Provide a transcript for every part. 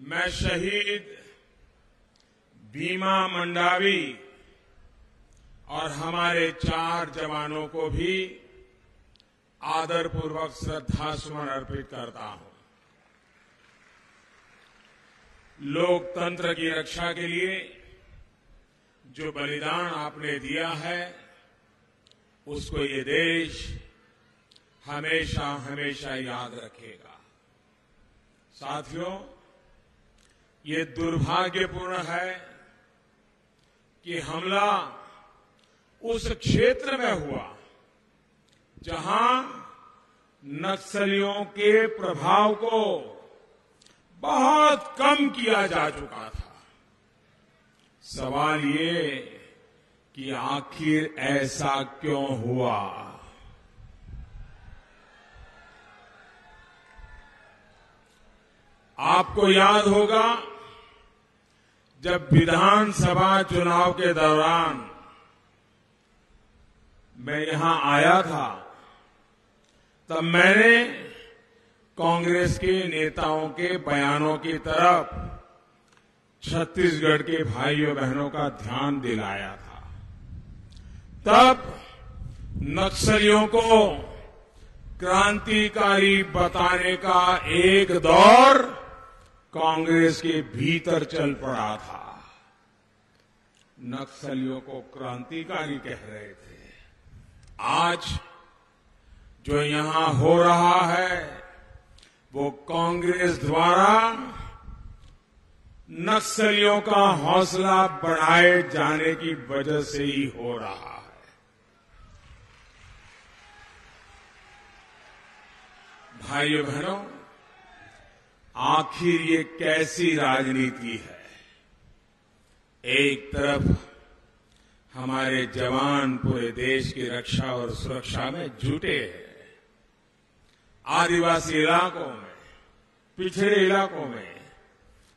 मैं शहीद भीमा मंडावी और हमारे चार जवानों को भी आदरपूर्वक श्रद्धा सुमन अर्पित करता हूँ। लोकतंत्र की रक्षा के लिए जो बलिदान आपने दिया है, उसको ये देश हमेशा हमेशा याद रखेगा। साथियों ये दुर्भाग्यपूर्ण है कि हमला उस क्षेत्र में हुआ जहाँ नक्सलियों के प्रभाव को बहुत कम किया जा चुका था। सवाल ये कि आखिर ऐसा क्यों हुआ? आपको याद होगा जब विधानसभा चुनाव के दौरान मैं यहाँ आया था, तब मैंने कांग्रेस के नेताओं के बयानों की तरफ़ छत्तीसगढ़ के भाइयों बहनों का ध्यान दिलाया था। तब नक्सलियों को क्रांतिकारी बताने का एक दौर कांग्रेस के भीतर चल पड़ा था। नक्सलियों को क्रांतिकारी कह रहे थे। आज जो यहाँ हो रहा है, वो कांग्रेस द्वारा नक्सलियों का हौसला बढ़ाए जाने की वजह से ही हो रहा है। भाइयों, बहनों आखिर ये कैसी राजनीति है? एक तरफ़ हमारे जवान पूरे देश की रक्षा और सुरक्षा में जुटे हैं। आदिवासी इलाकों में, पिछड़े इलाकों में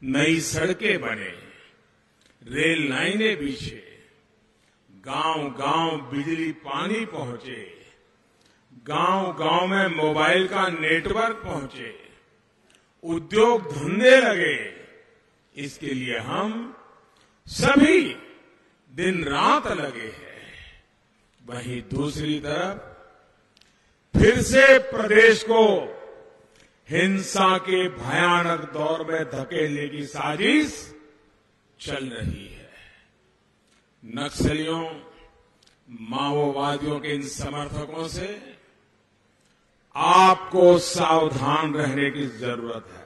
नई सड़कें बने, रेल लाइनें बिछे गाँव गाँव बिजली पानी पहुँचे गाँव गाँव में मोबाइल का नेटवर्क पहुँचे। उद्योग धंधे लगे। इसके लिए हम सभी दिन रात लगे हैं। वहीं दूसरी तरफ़, फिर से प्रदेश को हिंसा के भयानक दौर में धकेलने की साजिश चल रही है। नक्सलियों, माओवादियों के इन समर्थकों से आपको सावधान रहने की ज़रूरत है।